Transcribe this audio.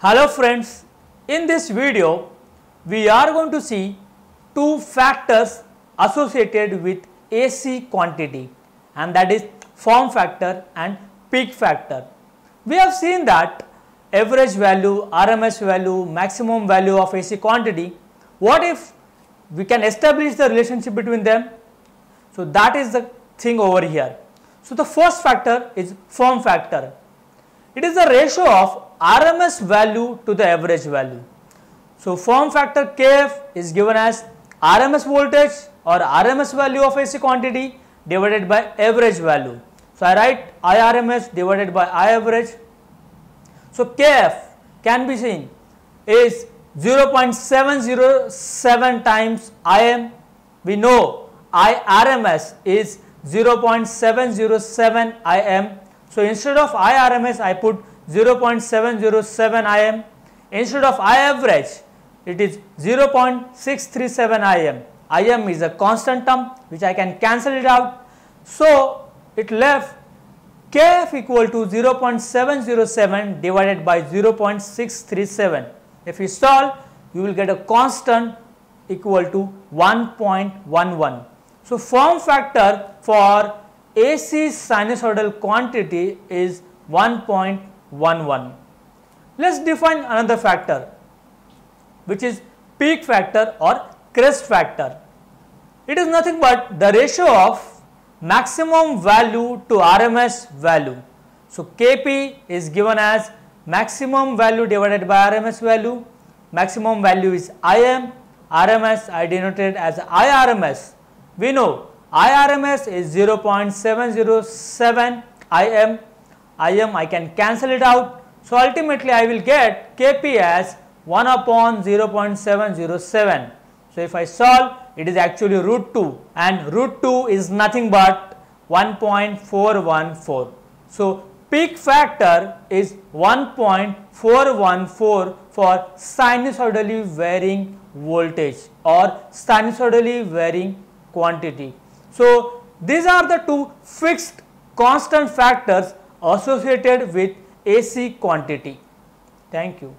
Hello friends, in this video we are going to see two factors associated with AC quantity and that is form factor and peak factor. We have seen that average value, RMS value, maximum value of AC quantity, what if we can establish the relationship between them? So that is the thing over here. So the first factor is form factor. It is the ratio of RMS value to the average value. So form factor Kf is given as RMS voltage or RMS value of AC quantity divided by average value. So I write IRMS divided by I average. So Kf can be seen is 0.707 times Im. We know IRMS is 0.707 Im. So instead of IRMS I put 0.707 Im. Instead of I average it is 0.637 Im. Im is a constant term which I can cancel it out. So it left Kf equal to 0.707 divided by 0.637. If you solve you will get a constant equal to 1.11. So form factor for AC sinusoidal quantity is 1.11. Let us define another factor which is peak factor or crest factor. It is nothing but the ratio of maximum value to RMS value. So Kp is given as maximum value divided by RMS value. Maximum value is Im, RMS I denoted as IRMS. We know IRMS is 0.707 Im, Im I can cancel it out. So ultimately I will get Kp as 1 upon 0.707. So if I solve it is actually root 2 and root 2 is nothing but 1.414. So peak factor is 1.414 for sinusoidally varying voltage or sinusoidally varying quantity. So these are the two fixed constant factors associated with AC quantity. Thank you.